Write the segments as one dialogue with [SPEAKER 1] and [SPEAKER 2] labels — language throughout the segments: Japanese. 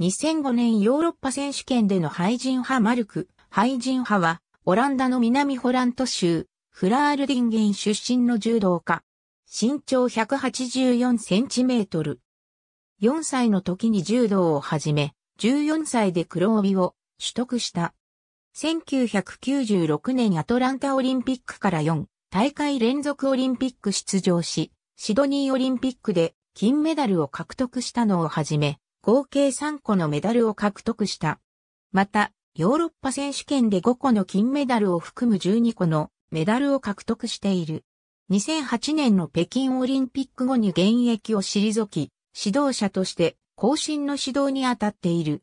[SPEAKER 1] 2005年ヨーロッパ選手権でのハイジン派マルク。ハイジン派は、オランダの南ホラント州、フラールディンゲン出身の柔道家。身長184センチメートル。4歳の時に柔道を始め、14歳で黒帯を取得した。1996年アトランタオリンピックから4大会連続オリンピック出場し、シドニーオリンピックで金メダルを獲得したのをはじめ、合計3個のメダルを獲得した。また、ヨーロッパ選手権で5個の金メダルを含む12個のメダルを獲得している。2008年の北京オリンピック後に現役を退き、指導者として後進の指導に当たっている。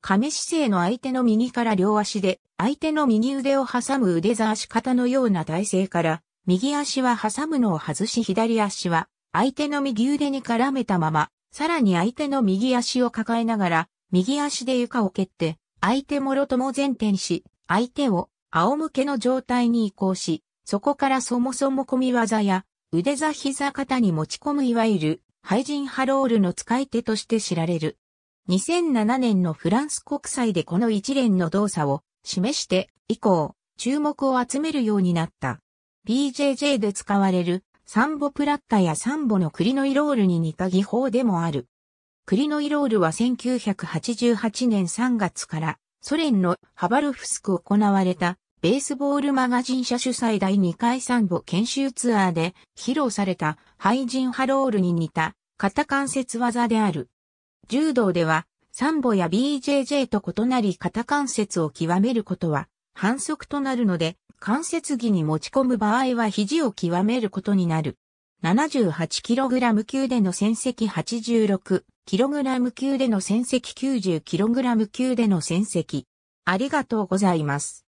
[SPEAKER 1] 亀姿勢の相手の右から両足で、相手の右腕を挟む腕座足型のような体勢から、右足は挟むのを外し左足は、相手の右腕に絡めたまま、さらに相手の右足を抱えながら、右足で床を蹴って、相手もろとも前転し、相手を仰向けの状態に移行し、そこからそもそも込み技や腕座膝肩に持ち込むいわゆるハイジンハロールの使い手として知られる。2007年のフランス国際でこの一連の動作を示して以降、注目を集めるようになった。BJJ で使われるサンボプラッタやサンボのクリノイロールに似た技法でもある。クリノイロールは1988年3月からソ連のハバルフスク行われたベースボールマガジン社主催第2回サンボ研修ツアーで披露されたハイジンハロールに似た肩関節技である。柔道ではサンボや BJJ と異なり肩関節を極めることは反則となるので関節技に持ち込む場合は肘を極めることになる。78kg 級での戦績 86kg 級での戦績 90kg 級での戦績。ありがとうございます。